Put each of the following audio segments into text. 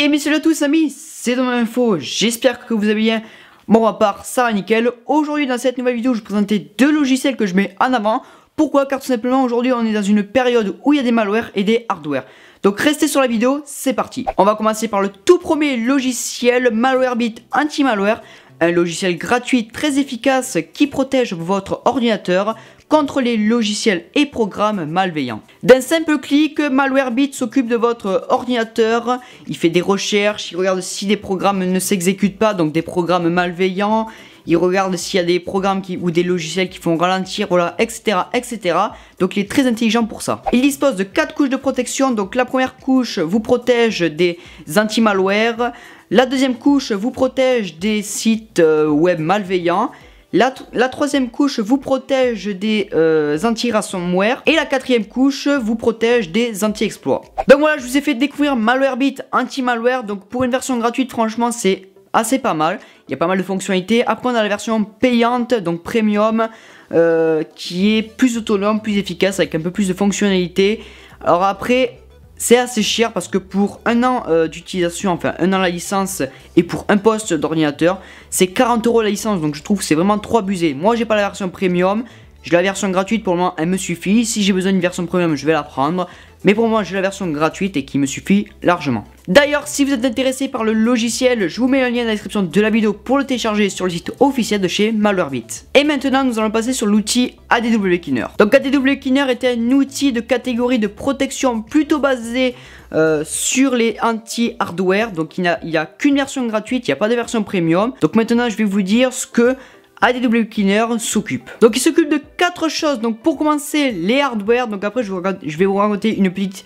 Et messieurs à tous amis, c'est dans info, j'espère que vous allez bien. Bon à part ça va nickel. Aujourd'hui dans cette nouvelle vidéo je vais vous présenter deux logiciels que je mets en avant. Pourquoi? Car tout simplement aujourd'hui on est dans une période où il y a des malwares et des hardware. Donc restez sur la vidéo, c'est parti. On va commencer par le tout premier logiciel MalwareBit Anti-Malware. Un logiciel gratuit très efficace qui protège votre ordinateur contre les logiciels et programmes malveillants. D'un simple clic, MalwareBit s'occupe de votre ordinateur, il fait des recherches, il regarde si des programmes ne s'exécutent pas, donc des programmes malveillants, il regarde s'il y a des programmes qui, ou des logiciels qui font ralentir, etc., etc. Donc il est très intelligent pour ça. Il dispose de 4 couches de protection, donc la première couche vous protège des anti-malware, la deuxième couche vous protège des sites euh, web malveillants, la, troisième couche vous protège des euh, anti-ransomware. Et la quatrième couche vous protège des anti-exploits. Donc voilà, je vous ai fait découvrir MalwareBit anti-malware. Donc pour une version gratuite, franchement, c'est assez pas mal. Il y a pas mal de fonctionnalités. Après, on a la version payante, donc premium, euh, qui est plus autonome, plus efficace, avec un peu plus de fonctionnalités. Alors après, c'est assez cher parce que pour un an euh, d'utilisation, enfin un an la licence et pour un poste d'ordinateur, c'est 40 euros la licence. Donc je trouve que c'est vraiment trop abusé. Moi j'ai pas la version premium, j'ai la version gratuite pour le moment, elle me suffit. Si j'ai besoin d'une version premium, je vais la prendre. Mais pour moi, j'ai la version gratuite et qui me suffit largement. D'ailleurs, si vous êtes intéressé par le logiciel, je vous mets un lien dans la description de la vidéo pour le télécharger sur le site officiel de chez MalwareBit. Et maintenant, nous allons passer sur l'outil ADW Cleaner. Donc ADW Cleaner est un outil de catégorie de protection plutôt basé euh, sur les anti-hardware. Donc il n'y a qu'une version gratuite, il n'y a pas de version premium. Donc maintenant, je vais vous dire ce que ADW Cleaner s'occupe. Donc il s'occupe de quatre choses. Donc pour commencer, les hardware. Donc après je, vais vous raconter une petite,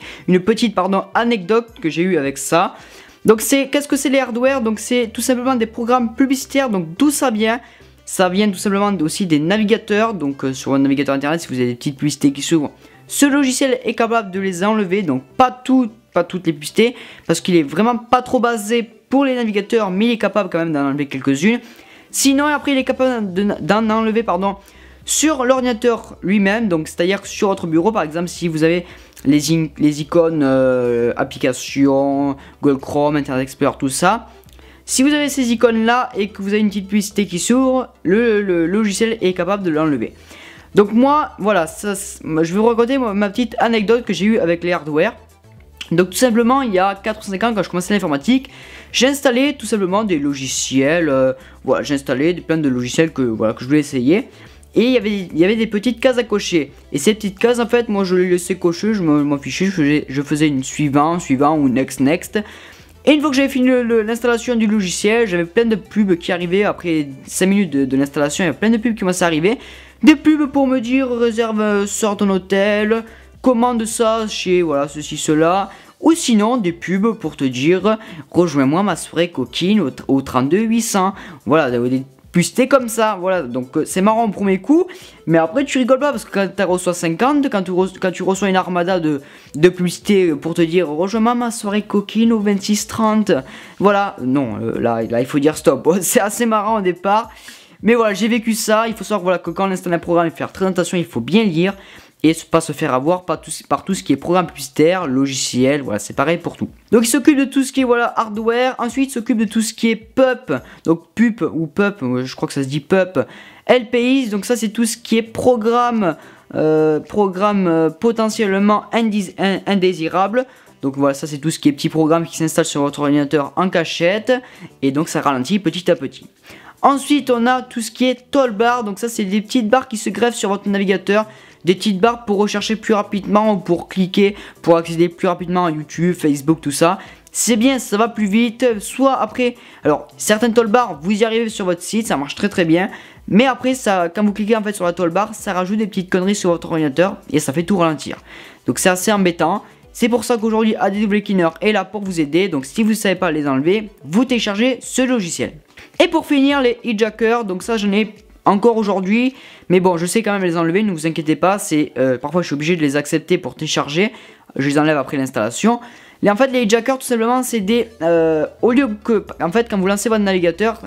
anecdote que j'ai eu avec ça. Donc c'est qu'est-ce que c'est les hardware? Donc c'est tout simplement des programmes publicitaires. Donc d'où ça vient? Ça vient tout simplement aussi des navigateurs. Donc euh, sur un navigateur internet, si vous avez des petites publicités qui s'ouvrent, ce logiciel est capable de les enlever. Donc pas toutes, pas toutes les publicités, parce qu'il est vraiment pas trop basé pour les navigateurs, mais il est capable quand même d'en enlever quelques-unes. Sinon, après, il est capable d'en enlever, pardon, sur l'ordinateur lui-même. Donc, c'est-à-dire sur votre bureau, par exemple, si vous avez les, icônes euh, applications, Google Chrome, Internet Explorer, tout ça. Si vous avez ces icônes-là et que vous avez une petite publicité qui s'ouvre, le, logiciel est capable de l'enlever. Donc moi, voilà, je vais vous raconter ma petite anecdote que j'ai eue avec les hardware. Donc tout simplement, il y a 4 ou 5 ans, quand je commençais l'informatique, j'ai installé tout simplement des logiciels. Euh, voilà, j'ai installé plein de logiciels que, voilà, que je voulais essayer. Et il y, avait, des petites cases à cocher. Et ces petites cases, en fait, moi je les laissais cocher, je m'en fichais, je faisais, je faisais une suivant, suivant ou next, next. Et une fois que j'avais fini l'installation du logiciel, j'avais plein de pubs qui arrivaient. Après 5 minutes de, l'installation, il y avait plein de pubs qui commençaient à arriver. Des pubs pour me dire réserve, euh, sort ton hôtel, commande ça chez voilà ceci, cela. Ou sinon des pubs pour te dire rejoins-moi ma soirée coquine au, au 32 800. Voilà, des publicités comme ça. Voilà, donc euh, c'est marrant au premier coup. Mais après tu rigoles pas parce que quand tu reçois 50, quand tu, quand tu reçois une armada de, de pour te dire rejoins-moi ma soirée coquine au 26 30. Voilà, non, euh, là, là il faut dire stop. c'est assez marrant au départ. Mais voilà, j'ai vécu ça. Il faut savoir voilà, que quand on installe un programme et faire très attention, il faut bien lire et pas se faire avoir par tout, ce qui est programme publicitaire, logiciel, voilà, c'est pareil pour tout. Donc il s'occupe de tout ce qui est voilà hardware, ensuite il s'occupe de tout ce qui est pup, donc pup ou pup, je crois que ça se dit pup, LPI, donc ça c'est tout ce qui est programme, euh, programme euh, potentiellement indésirable. Donc voilà, ça c'est tout ce qui est petit programme qui s'installe sur votre ordinateur en cachette et donc ça ralentit petit à petit. Ensuite, on a tout ce qui est toolbar. Donc ça, c'est des petites barres qui se greffent sur votre navigateur des petites barres pour rechercher plus rapidement ou pour cliquer, pour accéder plus rapidement à YouTube, Facebook, tout ça. C'est bien, ça va plus vite. Soit après, alors certaines toolbars, vous y arrivez sur votre site, ça marche très très bien. Mais après, ça, quand vous cliquez en fait sur la toolbar, ça rajoute des petites conneries sur votre ordinateur et ça fait tout ralentir. Donc c'est assez embêtant. C'est pour ça qu'aujourd'hui ADW Cleaner est là pour vous aider. Donc si vous ne savez pas les enlever, vous téléchargez ce logiciel. Et pour finir, les hijackers, donc ça j'en ai encore aujourd'hui. Mais bon, je sais quand même les enlever, ne vous inquiétez pas. C'est euh, Parfois, je suis obligé de les accepter pour télécharger. Je les enlève après l'installation. Et en fait, les hijackers, tout simplement, c'est des... Euh, au lieu que... En fait, quand vous lancez votre navigateur,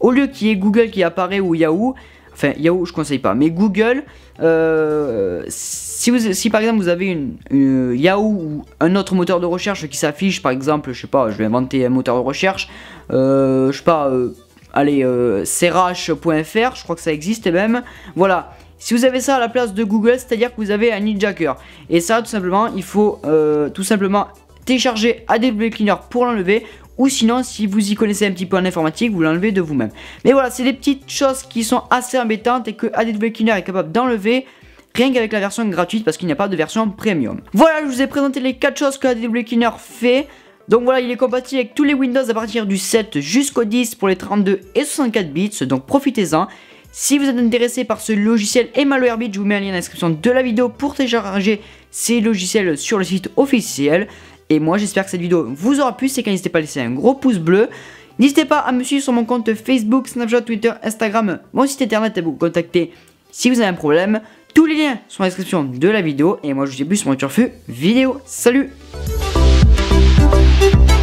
au lieu qu'il y ait Google qui apparaît ou Yahoo, en Enfin, Yahoo, je conseille pas. Mais Google, euh, si, par exemple vous avez une, Yahoo ou un autre moteur de recherche qui s'affiche, par exemple, je sais pas, je vais inventer un moteur de recherche, je sais pas, euh, allez, serach.fr, je crois que ça existe même. Voilà. Si vous avez ça à la place de Google, c'est-à-dire que vous avez un Ninjaker. Et ça, tout simplement, il faut tout simplement télécharger ADW Cleaner pour l'enlever ou sinon si vous y connaissez un petit peu en informatique vous l'enlevez de vous-même mais voilà c'est des petites choses qui sont assez embêtantes et que ADW Cleaner est capable d'enlever rien qu'avec la version gratuite parce qu'il n'y a pas de version premium voilà je vous ai présenté les 4 choses que ADW Cleaner fait donc voilà, il est compatible avec tous les Windows à partir du 7 jusqu'au 10 pour les 32 et 64 bits, donc profitez-en. Si vous êtes intéressé par ce logiciel et Malwarebit, je vous mets un lien dans la description de la vidéo pour télécharger ces logiciels sur le site officiel. Et moi, j'espère que cette vidéo vous aura plu. C'est qu'à n'hésitez pas à laisser un gros pouce bleu. N'hésitez pas à me suivre sur mon compte Facebook, Snapchat, Twitter, Instagram, mon site internet et vous contacter si vous avez un problème. Tous les liens sont dans la description de la vidéo. Et moi, je vous dis plus sur mon turfu vidéo. Salut Thank